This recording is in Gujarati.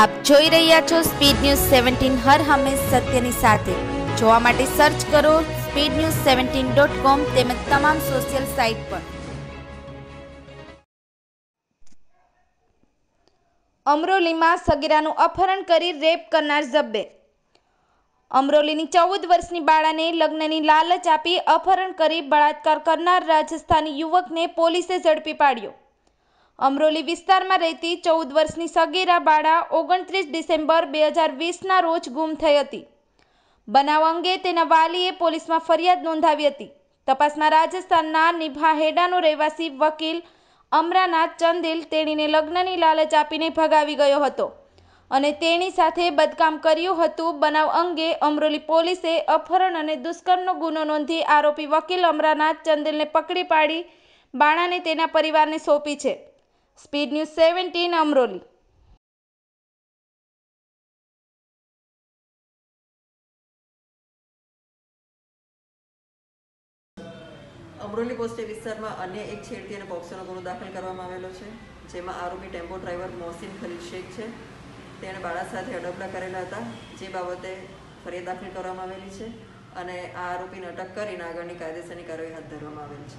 આપ જોઈ રહ્યા છો સ્પીડ ન્યૂઝ સેવન્ટીન હર હંમેશ સત્યની સાથે. જોવા માટે સર્ચ કરો speed news seventeen dot com તેમજ તમામ સોશિયલ સાઇટ પર. અમરોલીમાં સગીરાનું અપહરણ કરી રેપ કરનાર જબ્બે અમરોલીની ચૌદ વર્ષની બાળાને લગ્નની લાલચ આપી અપહરણ કરી બળાત્કાર કરનાર રાજસ્થાની યુવકને પોલીસે ઝડપી પાડ્યો. અમરોલી વિસ્તારમાં રહેતી ચૌદ વર્ષની સગીરા બાળા ઓગણત્રીસ ડિસેમ્બર બે હજાર વીસના રોજ ગુમ થઈ હતી. બનાવ અંગે તેના વાલીએ પોલીસમાં ફરિયાદ નોંધાવી હતી. તપાસમાં રાજસ્થાનના નિભા હેડાનો રહેવાસી વકીલ અમરાનાથ ચંદિલ તેણીને લગ્નની લાલચ આપીને ભગાવી ગયો હતો અને તેણી સાથે બદકામ કર્યું હતું. બનાવ અંગે અમરોલી પોલીસે અપહરણ અને દુષ્કર્મનો ગુનો નોંધી આરોપી વકીલ અમરાનાથ ચંદેલને પકડી પાડી. બાણાને તેના પરિવારને સોંપી છે. Speed news seventeen Amroli Amroli પોસ્ટે વિસ્તારમાં અન્ય એક છેડતી અને પોક્સોનો ગુનો દાખલ કરવામાં આવેલો છે, જેમાં આરોપી ટેમ્પો ડ્રાઈવર મોહસિન ખલીલ શેખ છે. તેણે બાળા સાથે અડબડા કરેલા હતા, જે બાબતે ફરિયાદ દાખલ કરવામાં આવેલી છે અને આ આરોપીને અટક કરીને આગળની કાયદેસરની કાર્યવાહી હાથ ધરવામાં આવેલ છે.